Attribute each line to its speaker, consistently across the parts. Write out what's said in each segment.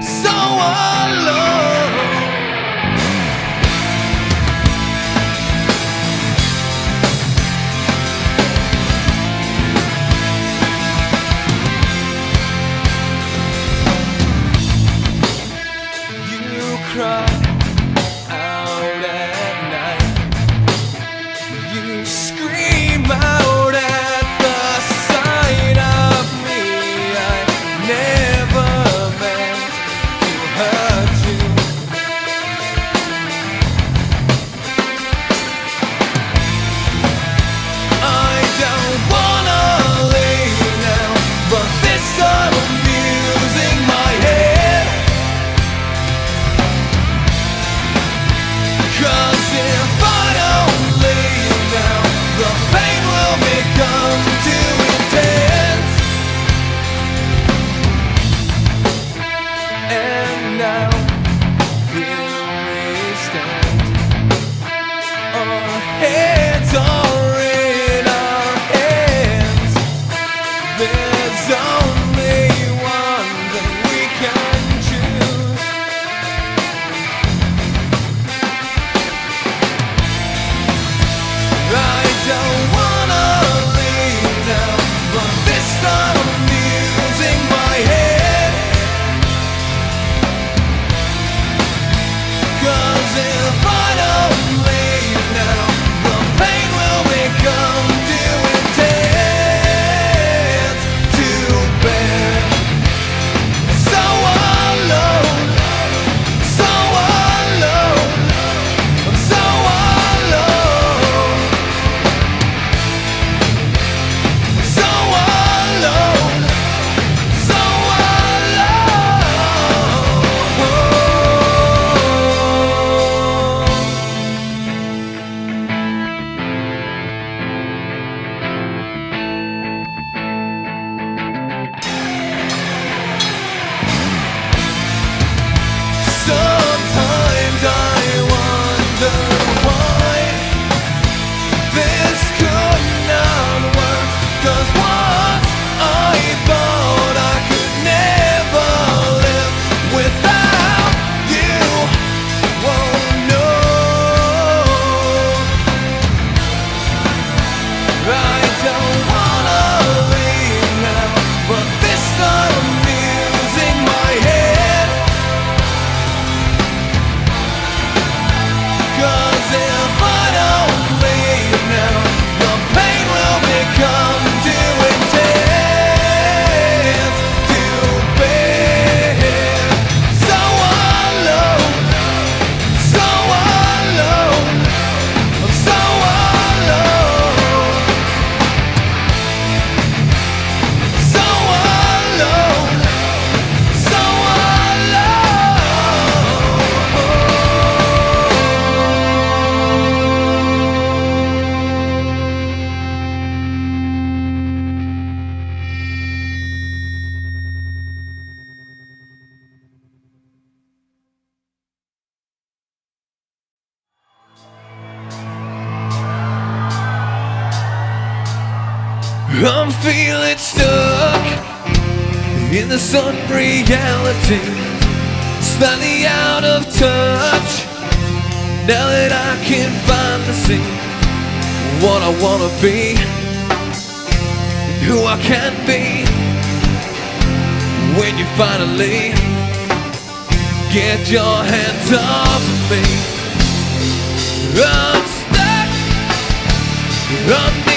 Speaker 1: So I'm feeling stuck in the sun reality, slightly out of touch. Now that I can finally see what I wanna be, and who I can be, when you finally get your hands off of me, I'm stuck. On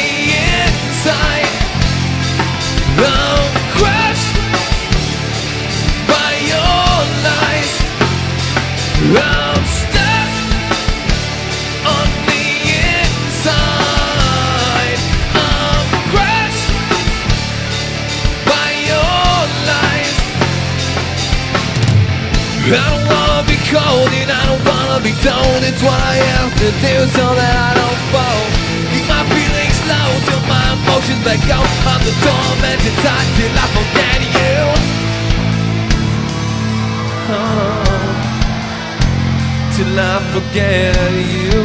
Speaker 1: forget you.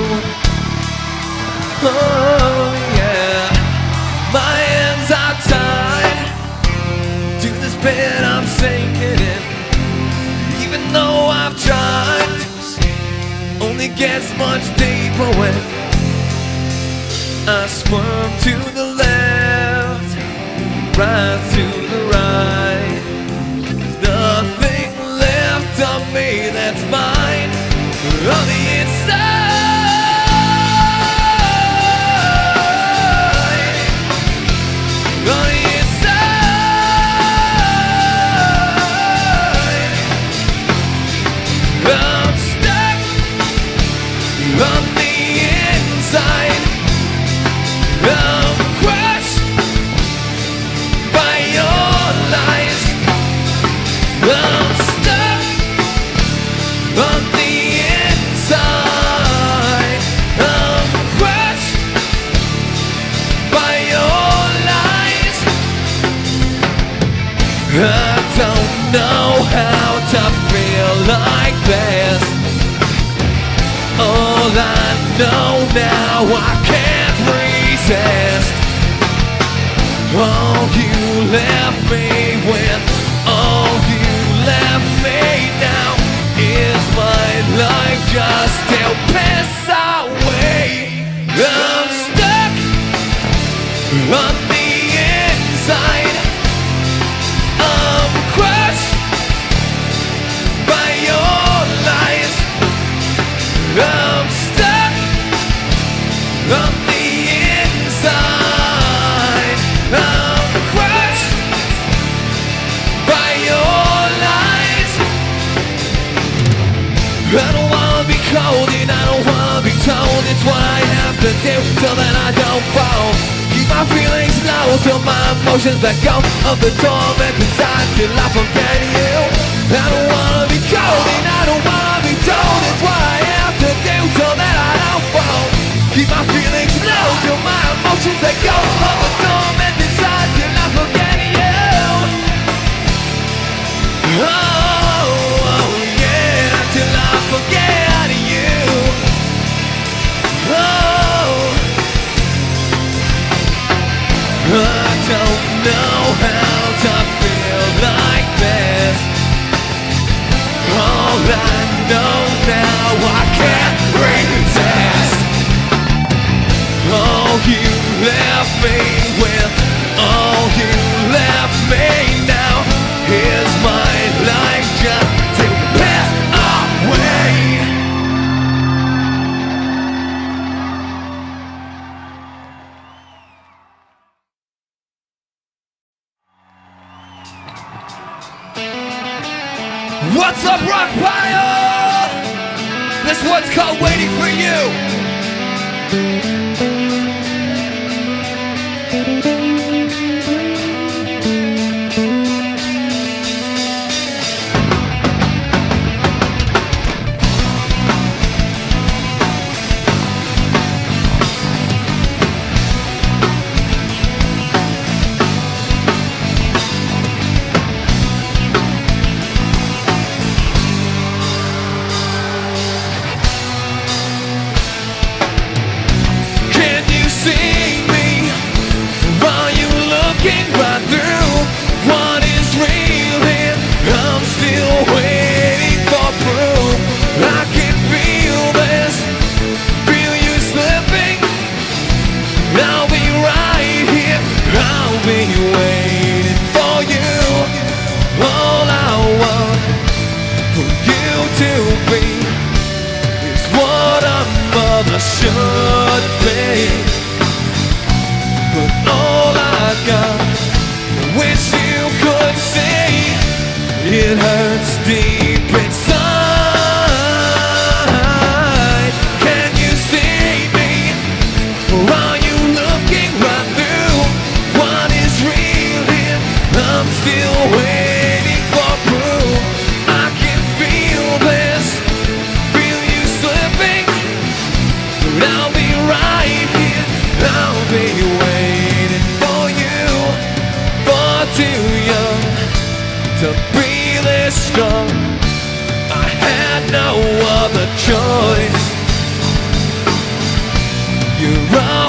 Speaker 1: Oh yeah. My hands are tied To this bed I'm sinking in. Even though I've tried, only gets much deeper when I swerve to the left, right to the right. There's nothing left of me that's I don't know how to feel like this. All I know now, I can't resist. All you left me with, all you left me now is my life just to piss away. I'm stuck on emotions let go Of the torment inside till I forget you still waiting for proof. I can feel this, feel you slipping. But I'll be right here, I'll be waiting for you. Far too young to be this strong. I had no other choice. You're wrong.